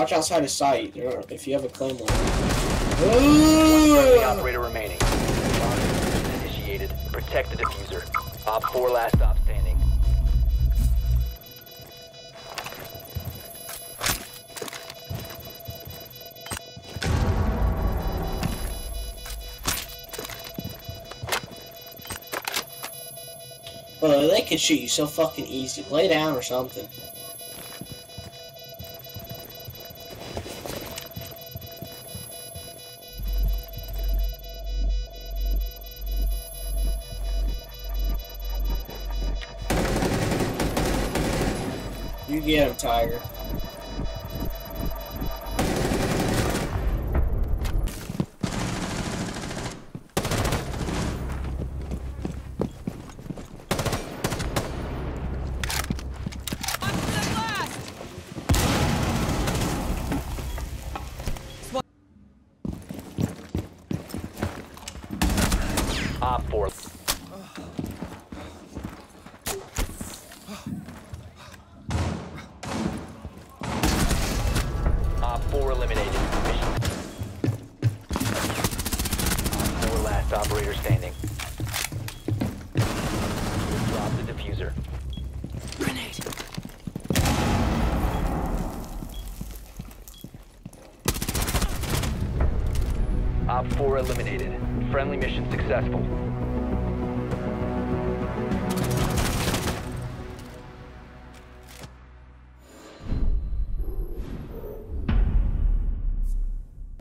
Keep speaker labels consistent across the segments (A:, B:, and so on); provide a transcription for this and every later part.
A: Watch outside of sight if you have a.
B: Friendly
A: Ooh!
B: operator remaining. Initiated. Protect the defuser. Op 4 last stop standing.
A: Bro, they could shoot you so fucking easy. Lay down or something. You get him, Tiger.
B: Op 4. Operator standing. Drop the defuser. Grenade. Op 4 eliminated. Friendly mission successful.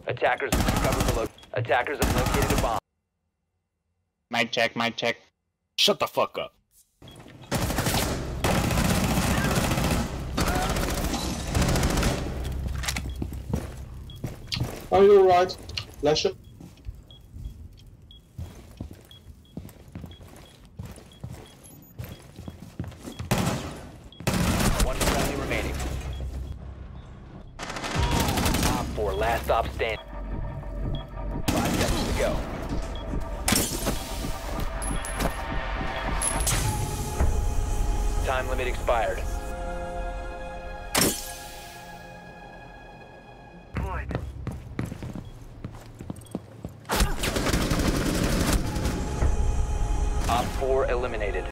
B: Attackers have recovered the lo- Attackers have located a bomb.
C: Mic check, mic check. Shut the fuck up.
D: Are you alright, Lesher?
B: One friendly remaining. Op 4 last stop standing. Five seconds to go. Time limit expired. Op 4 eliminated.